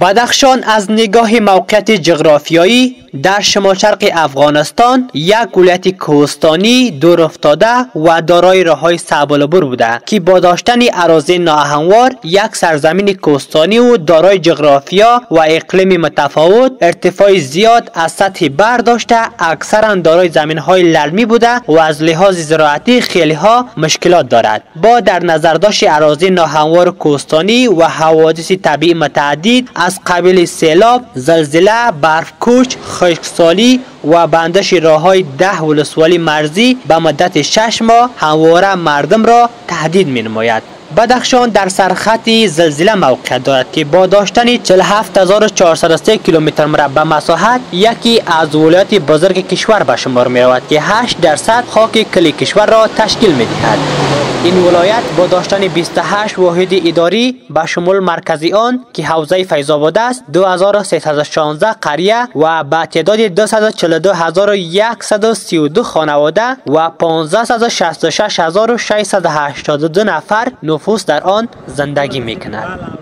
بدخشان از نگاه موقعیت جغرافیایی در شمال شرق افغانستان یک ولایت کوهستانی دور افتاده و دارای راههای صعب العبور بوده که با داشتن اراضی ناهموار یک سرزمین کوهستانی و دارای جغرافیا و اقلیم متفاوت ارتفاع زیاد از سطح بر داشته اکثرا دارای زمین های للمی بوده و از لحاظ زراعتی خیلی ها مشکلات دارد. با در نظر داشت اراضی ناهموار کوهستانی و حوادث طبیعی متعدد از قبیل سیلاب زلزله برف کوچ خشکسالی و بندش راه های ده ولسوالی مرزی به مدت شش ماه همواره مردم را تهدید می نماید بدخشان در سرخط زلزله موقع دارد که با داشتن 47403 کیلومتر مربع مساحت یکی از ولایت بزرگ کشور به شمار می رود که 8 درصد خاک کل کشور را تشکیل می دهد. این ولایت با داشتن 28 واحد اداری به شمول مرکزی آن که حوزه فیضآباد است 2316 قریه و به تعداد 242132 خانواده و 1566682 نفر نفوس در آن زندگی می کند.